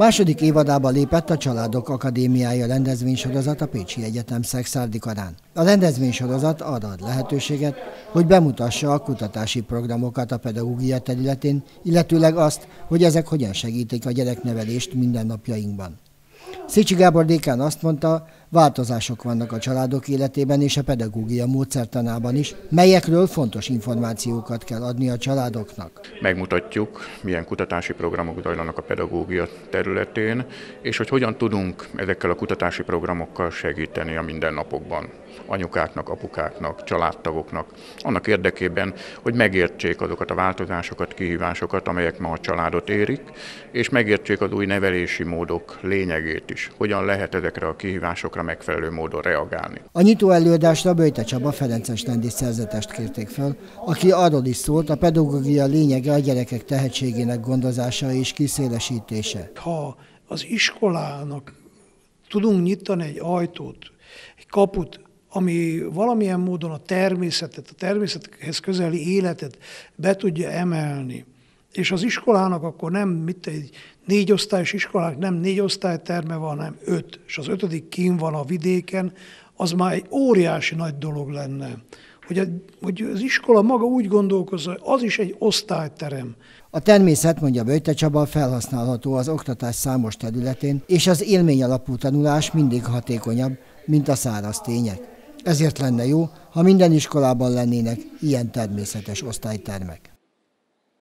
Második évadába lépett a Családok Akadémiája rendezvénysorozat a Pécsi Egyetem Szexárdikarán. A rendezvénysorozat arra ad lehetőséget, hogy bemutassa a kutatási programokat a pedagógia területén, illetőleg azt, hogy ezek hogyan segítik a gyereknevelést mindennapjainkban. Szécsi Gábor Dékán azt mondta, változások vannak a családok életében és a pedagógia módszertanában is, melyekről fontos információkat kell adni a családoknak. Megmutatjuk, milyen kutatási programok zajlanak a pedagógia területén, és hogy hogyan tudunk ezekkel a kutatási programokkal segíteni a mindennapokban. Anyukáknak, apukáknak, családtagoknak, annak érdekében, hogy megértsék azokat a változásokat, kihívásokat, amelyek ma a családot érik, és megértsék az új nevelési módok lényegét is, hogyan lehet ezekre a kihívásokra megfelelő módon reagálni. A nyitó előadásra Böjte Csaba Ferences rendi szerzetest kérték fel, aki arról is szólt, a pedagógia lényege a gyerekek tehetségének gondozása és kiszélesítése. Ha az iskolának tudunk nyitani egy ajtót, egy kaput ami valamilyen módon a természetet, a természethez közeli életet be tudja emelni. És az iskolának akkor nem, mit egy négy osztályos iskolák, nem négy osztályterme van, hanem öt, és az ötödik kín van a vidéken, az már egy óriási nagy dolog lenne. Hogy, a, hogy az iskola maga úgy gondolkozza, hogy az is egy osztályterem. A természet, mondja Böjte Csaba, felhasználható az oktatás számos területén, és az élmény alapú tanulás mindig hatékonyabb, mint a száraz tények. Ezért lenne jó, ha minden iskolában lennének ilyen természetes osztálytermek.